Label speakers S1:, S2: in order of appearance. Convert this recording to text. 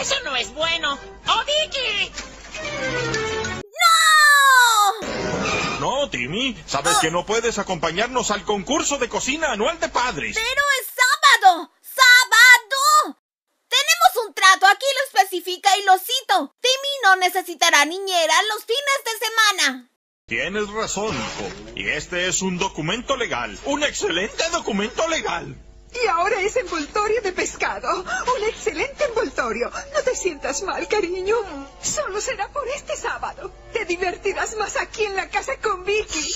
S1: Eso no es bueno. ¡Oh, Vicky!
S2: ¡No!
S3: No, Timmy, sabes que no puedes acompañarnos al concurso de cocina anual de padres.
S2: Pero es sábado. ¡Sábado! Tenemos un trato, aquí lo especifica y lo cito. Timmy no necesitará niñera los fines de semana.
S3: Tienes razón, hijo. Y este es un documento legal. Un excelente documento legal.
S4: Y ahora es envoltorio de pescado. No te sientas mal, cariño. Solo será por este sábado. Te divertirás más aquí en la casa con Vicky.